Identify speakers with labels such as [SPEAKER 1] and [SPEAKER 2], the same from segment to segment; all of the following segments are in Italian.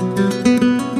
[SPEAKER 1] Música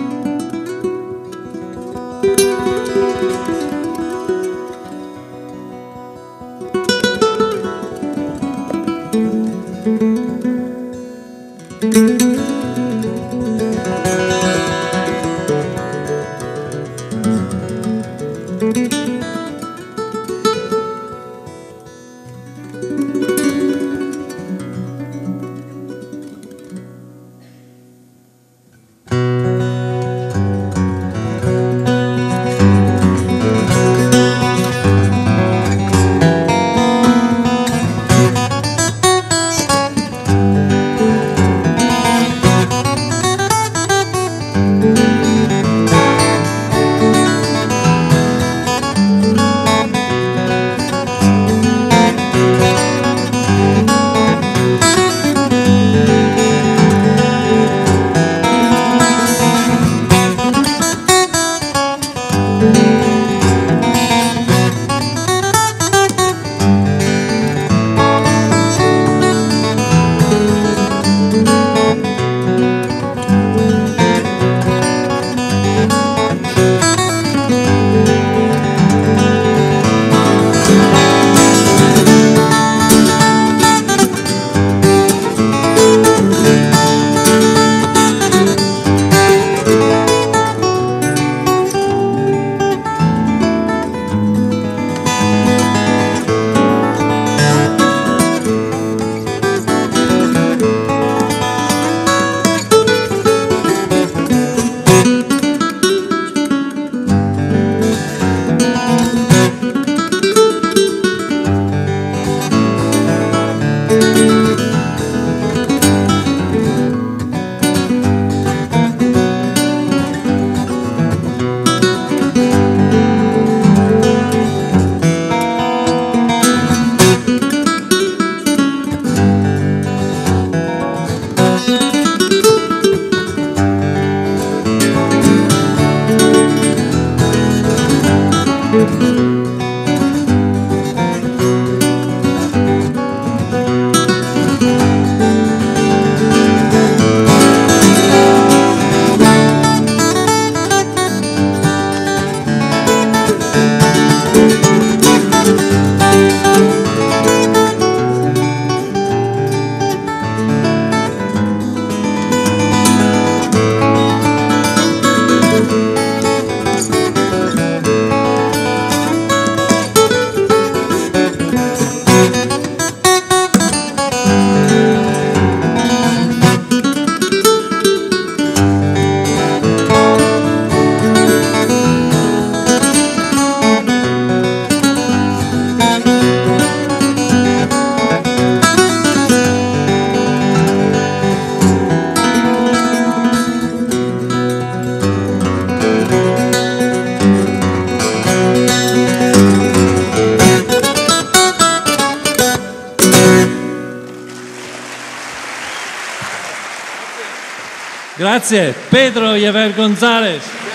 [SPEAKER 1] Grazie, Pedro Javier González.